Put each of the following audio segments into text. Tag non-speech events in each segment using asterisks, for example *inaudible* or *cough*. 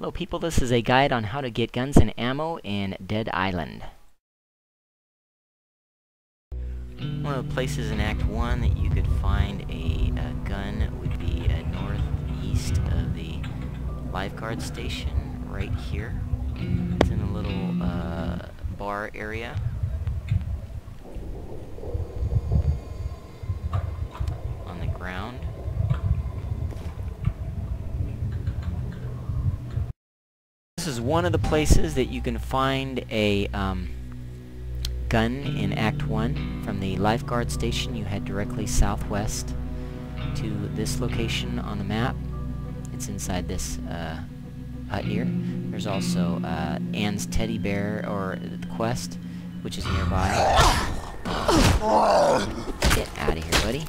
Hello people, this is a guide on how to get guns and ammo in Dead Island. One of the places in Act 1 that you could find a, a gun would be uh, northeast of the lifeguard station, right here. It's in a little uh, bar area. On the ground. This is one of the places that you can find a um, gun in Act 1. From the lifeguard station, you head directly southwest to this location on the map. It's inside this uh, hut here. There's also uh, Anne's teddy bear, or the quest, which is nearby. Get out of here, buddy.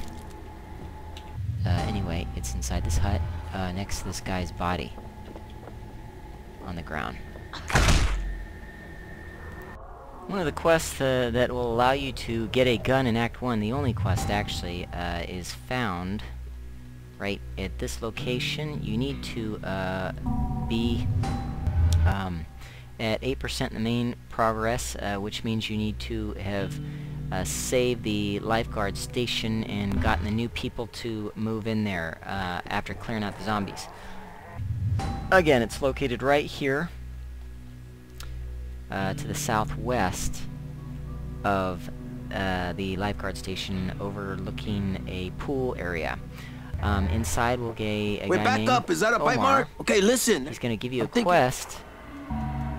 Uh, anyway, it's inside this hut, uh, next to this guy's body on the ground. One of the quests uh, that will allow you to get a gun in Act 1, the only quest actually, uh, is found right at this location. You need to uh, be um, at 8% in the main progress, uh, which means you need to have uh, saved the lifeguard station and gotten the new people to move in there uh, after clearing out the zombies. Again, it's located right here uh, to the southwest of uh, the lifeguard station overlooking a pool area. Um, inside we'll get a Wait, guy back named up. Is that a bite mark? Okay, listen. He's going to give you a I'm thinking- quest.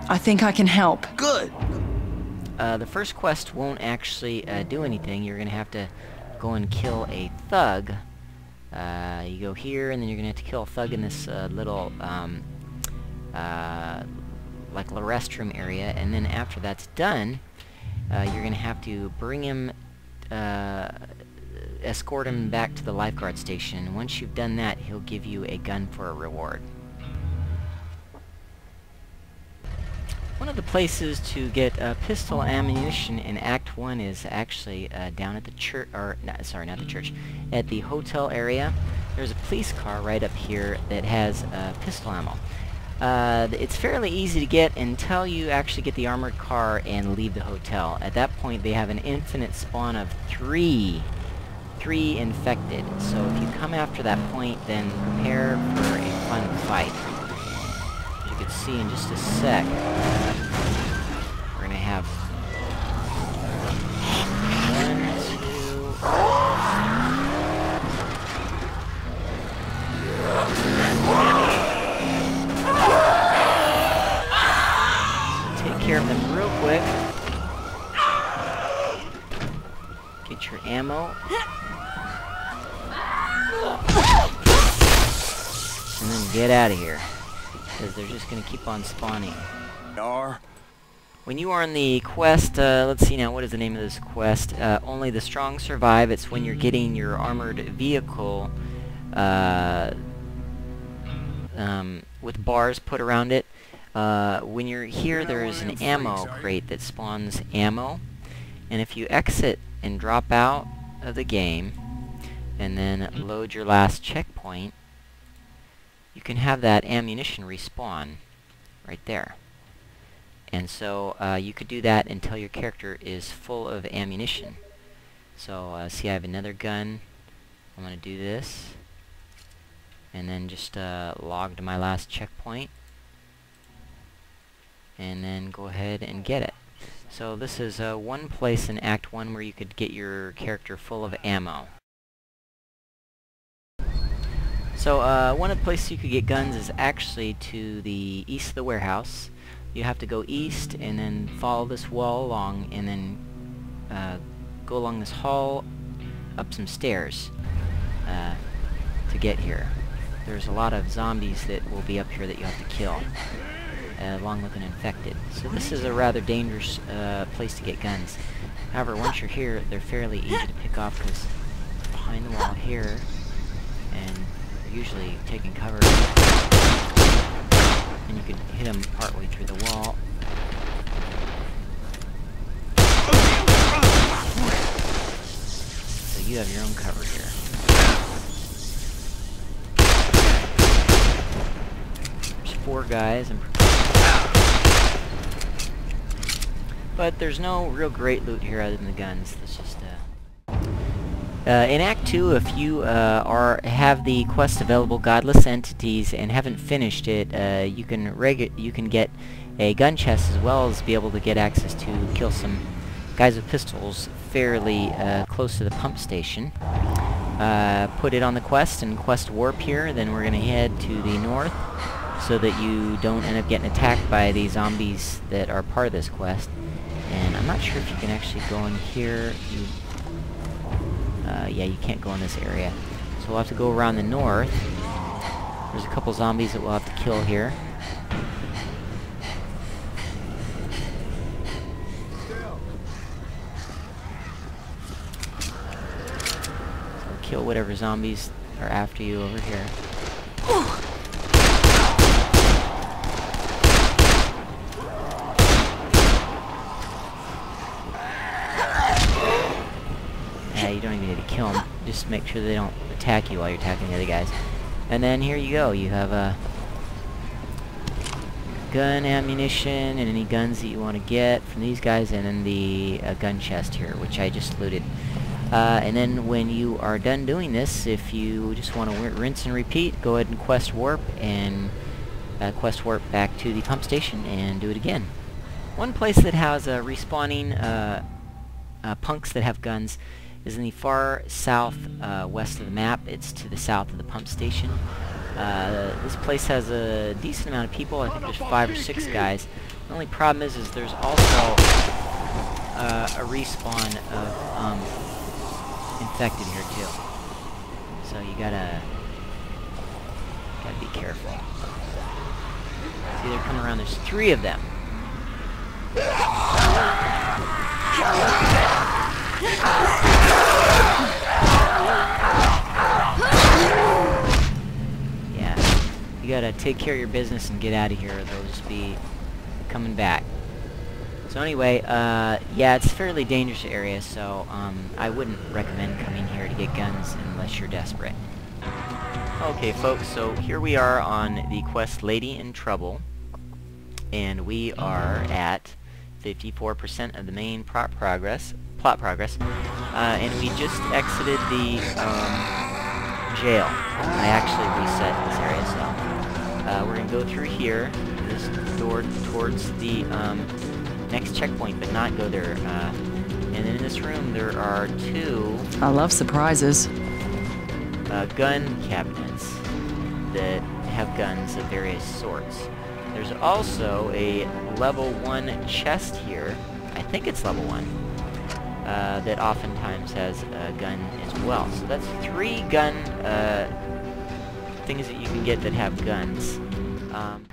I think I can help. Good. Uh, the first quest won't actually uh, do anything. You're going to have to go and kill a thug. Uh, you go here, and then you're going to have to kill a thug in this uh, little, um, uh, like, restroom area. And then after that's done, uh, you're going to have to bring him, uh, escort him back to the lifeguard station. Once you've done that, he'll give you a gun for a reward. One of the places to get uh, pistol ammunition in Act 1 is actually uh, down at the church, or, sorry, not the church, at the hotel area. There's a police car right up here that has uh, pistol ammo. Uh, it's fairly easy to get until you actually get the armored car and leave the hotel. At that point, they have an infinite spawn of three, three infected. So if you come after that point, then prepare for a fun fight. As you can see in just a sec, we're gonna have ammo. And then get out of here. Because they're just gonna keep on spawning. When you are on the quest, uh, let's see now, what is the name of this quest? Uh, Only the Strong Survive. It's when you're getting your armored vehicle uh, um, with bars put around it. Uh, when you're here, there is an ammo crate that spawns ammo. And if you exit and drop out of the game, and then load your last checkpoint, you can have that ammunition respawn right there. And so uh, you could do that until your character is full of ammunition. So uh, see I have another gun. I'm going to do this. And then just uh, log to my last checkpoint. And then go ahead and get it. So this is uh, one place in Act 1 where you could get your character full of ammo. So uh, one of the places you could get guns is actually to the east of the warehouse. You have to go east and then follow this wall along and then uh, go along this hall up some stairs uh, to get here. There's a lot of zombies that will be up here that you have to kill uh, along with an infected. So this is a rather dangerous uh, place to get guns. However, once you're here, they're fairly easy to pick off because behind the wall here and usually taking cover and you can hit them partway through the wall. So you have your own cover here. There's four guys. But there's no real great loot here other than the guns. Let's just uh, uh, in Act 2, if you uh, are have the quest available Godless Entities and haven't finished it, uh, you can regu you can get a gun chest as well as be able to get access to kill some guys with pistols fairly uh, close to the pump station. Uh, put it on the quest and quest warp here, then we're going to head to the north so that you don't end up getting attacked by the zombies that are part of this quest. And I'm not sure if you can actually go in here. You, uh, yeah, you can't go in this area. So we'll have to go around the north. There's a couple zombies that we'll have to kill here. kill whatever zombies are after you over here. Yeah, you don't even need to kill them. Just make sure they don't attack you while you're attacking the other guys. And then here you go. You have a gun ammunition and any guns that you want to get from these guys and then the uh, gun chest here, which I just looted. Uh, and then when you are done doing this, if you just want to rinse and repeat, go ahead and quest warp and uh, quest warp back to the pump station and do it again. One place that has uh, respawning uh, uh, punks that have guns is in the far south uh, west of the map. It's to the south of the pump station. this place has a decent amount of people. I think there's five or six guys. The only problem is, is there's also a respawn of um, infected here too. So you gotta gotta be careful. See, they're coming around. There's three of them. *laughs* Yeah, you gotta take care of your business and get out of here, or they'll just be coming back. So anyway, uh, yeah, it's a fairly dangerous area, so um, I wouldn't recommend coming here to get guns unless you're desperate. Okay, folks, so here we are on the quest Lady in Trouble, and we are at 54% of the main plot progress, plot progress, uh, and we just exited the um, jail. I actually reset this area, so uh, we're going to go through here, this door towards the um, next checkpoint, but not go there. Uh, and in this room, there are two... I love surprises. Uh, gun cabinets that have guns of various sorts. There's also a level 1 chest here. I think it's level 1. Uh, that oftentimes has a gun as well. So that's three gun uh, things that you can get that have guns. Um,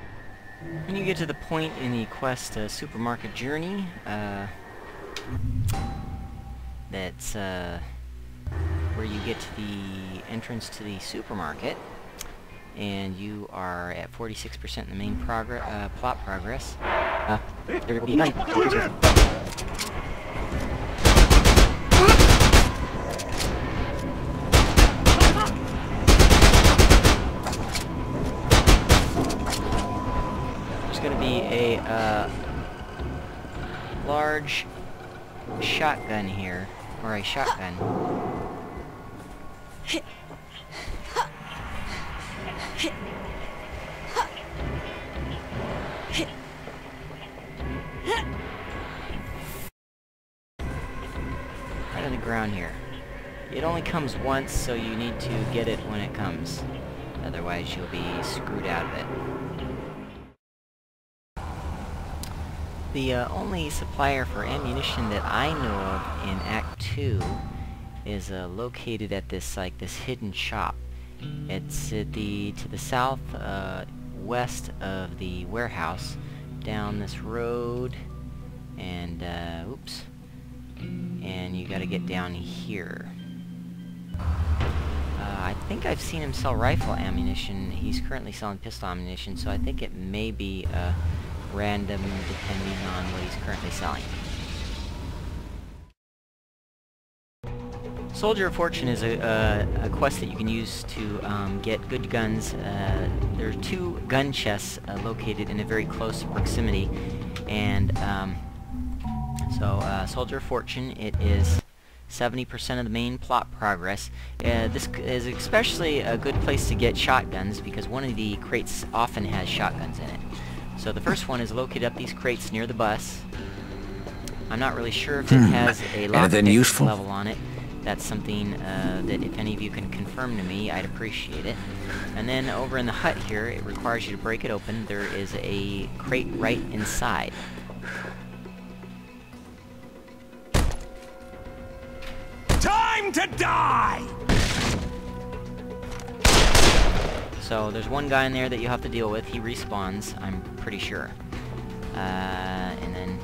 when you get to the point in the quest uh, supermarket journey, uh, that's uh, where you get to the entrance to the supermarket, and you are at 46% in the main plot progress. There will be going to be a uh, large shotgun here, or a shotgun. Right on the ground here. It only comes once, so you need to get it when it comes. Otherwise, you'll be screwed out of it. The uh, only supplier for ammunition that I know of in Act 2 is uh, located at this like this hidden shop. It's at the to the south uh, west of the warehouse, down this road, and uh, oops, and you got to get down here. Uh, I think I've seen him sell rifle ammunition. He's currently selling pistol ammunition, so I think it may be uh, random depending on what he's currently selling. Soldier of Fortune is a, a quest that you can use to um, get good guns. Uh, there are two gun chests uh, located in a very close proximity, and um, so uh, Soldier of Fortune, it is 70% of the main plot progress. Uh, this is especially a good place to get shotguns because one of the crates often has shotguns in it. So the first one is located up these crates near the bus. I'm not really sure if it Hmm. has a Anything lockpick level on it. That's something uh, that if any of you can confirm to me, I'd appreciate it. And then over in the hut here, it requires you to break it open. There is a crate right inside. Time to die! So there's one guy in there that you have to deal with. He respawns, I'm pretty sure. Uh, and then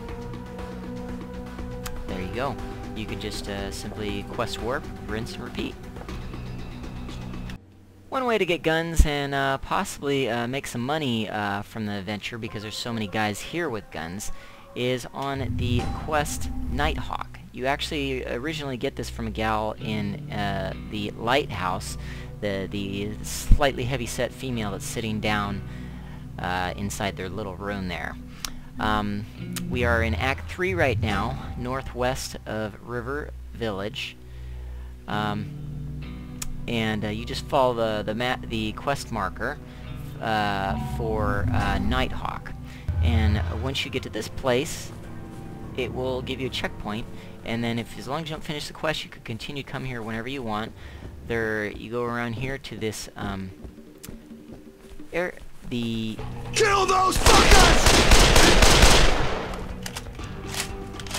there you go. You could just uh, simply quest warp, rinse, and repeat. One way to get guns and uh, possibly uh, make some money uh, from the adventure, because there's so many guys here with guns, is on the quest Nighthawk. You actually originally get this from a gal in uh, the lighthouse, the the slightly heavy-set female that's sitting down uh, inside their little room there. Um, we are in Act 3 right now, northwest of River Village. Um, and uh, you just follow the the, the quest marker uh, for uh, Nighthawk. And once you get to this place, it will give you a checkpoint. And then, if as long as you don't finish the quest, you can continue to come here whenever you want. There, you go around here to this um, air the Kill those fuckers!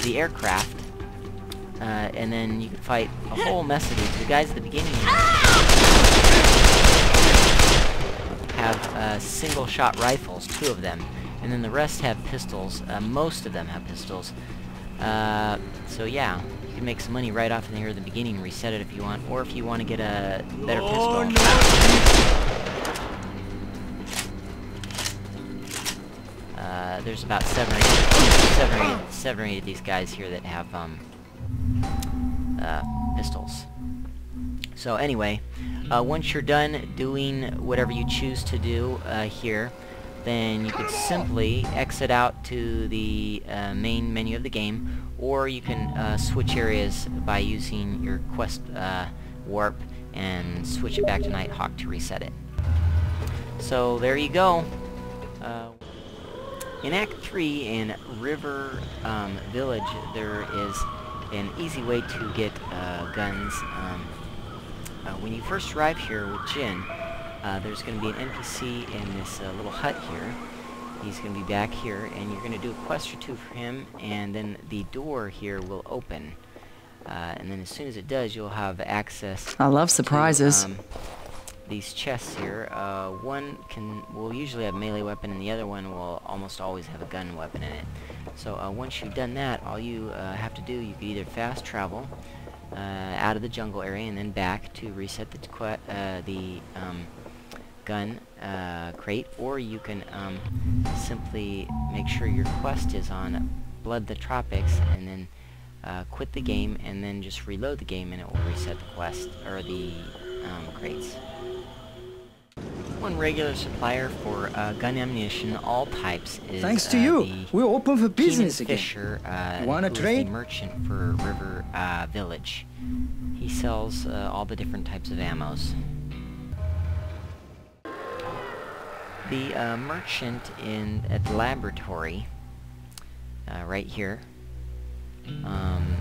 the aircraft, uh, and then you can fight a whole mess of these. The guys at the beginning have uh, single-shot rifles, two of them, and then the rest have pistols. Uh, most of them have pistols. Uh, so yeah, can make some money right off in here at the beginning and reset it if you want, or if you want to get a better pistol. Uh, there's about seven or, eight, seven, or eight, seven or eight of these guys here that have um, uh, pistols. So anyway, uh, once you're done doing whatever you choose to do uh, here, then you could simply exit out to the uh, main menu of the game, or you can uh, switch areas by using your quest uh, warp and switch it back to Nighthawk to reset it. So there you go. Uh, in Act 3 in River um, Village, there is an easy way to get uh, guns. Um, uh, when you first arrive here with Jin, uh, there's going to be an NPC in this little hut here. He's going to be back here, and you're going to do a quest or two for him, and then the door here will open. Uh, and then as soon as it does, you'll have access I love to, surprises. um, these chests here. Uh, one can will usually have melee weapon, and the other one will almost always have a gun weapon in it. So uh, once you've done that, all you uh, have to do, you can either fast travel uh, out of the jungle area and then back to reset the uh, the um, gun uh, crate, or you can um, simply make sure your quest is on Blood the Tropics, and then uh, quit the game, and then just reload the game, and it will reset the quest or the um, crates. One regular supplier for uh, gun ammunition, all types, is Thanks to uh, you, we're open for business again. Fisher, uh, Wanna who is trade? merchant for River uh, Village. He sells uh, all the different types of ammos. The uh, merchant in at the laboratory, uh, right here, um,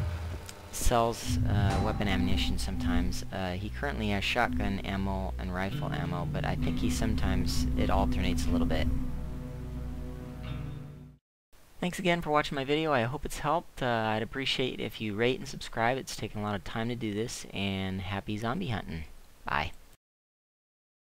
sells uh, weapon ammunition sometimes. Uh, he currently has shotgun ammo and rifle ammo, but I think he sometimes it alternates a little bit. Thanks again for watching my video. I hope it's helped. Uh, I'd appreciate if you rate and subscribe. It's taken a lot of time to do this, and happy zombie hunting. Bye.